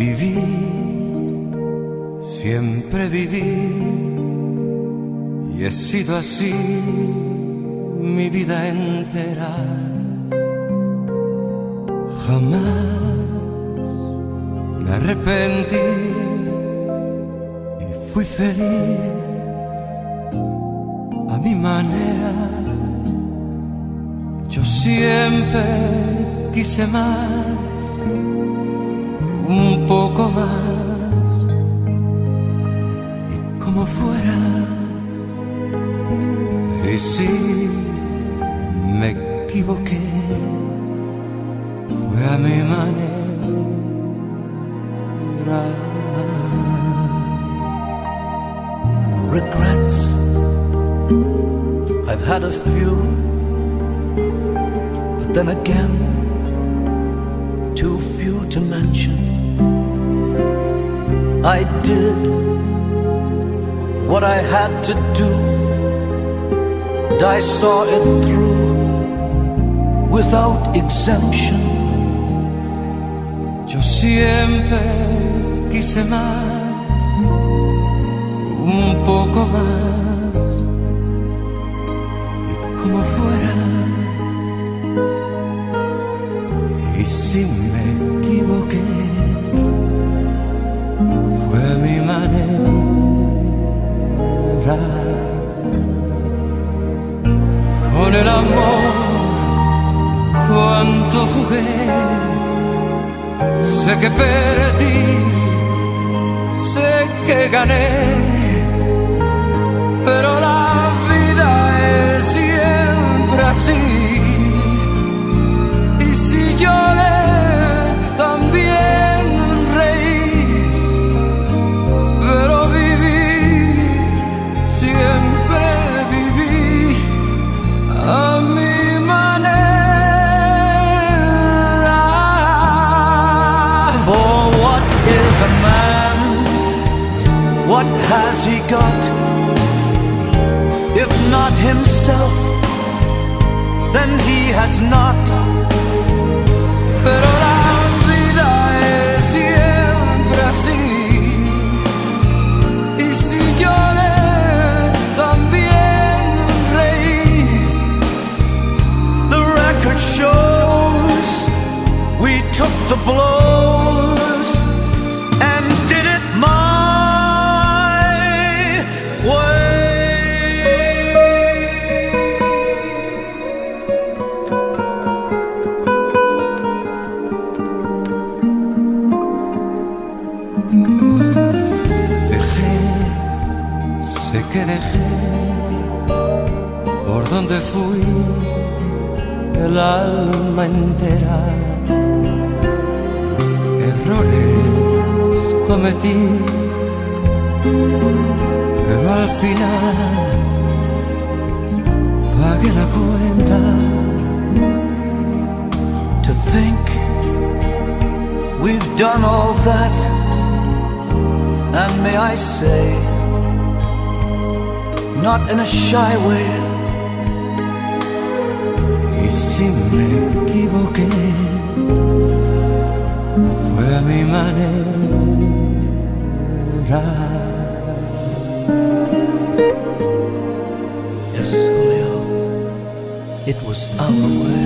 Viví, siempre viví, y he sido así mi vida entera. Jamás me arrepentí y fui feliz a mi manera. Yo siempre quise más, poco más, y como fuera. Y si me equivoqué, fue a mi manera. Regrets, I've had a few, but then again, too few to mention. I did what I had to do, and I saw it through without exemption. Yo siempre quise más, un poco más, y como fuera. Con el amor, cuánto jugué. Sé que perdí, sé que gané, pero a man? What has he got? If not himself, then he has not. Dejé, sé que dejé, por donde fui, el alma entera. Errores cometí, pero al final pagué la cuenta. To think we've done all that, and may I say, not in a shy way. Y si me equivoqué, fue a mi manera. Yes, Julio, it was our way.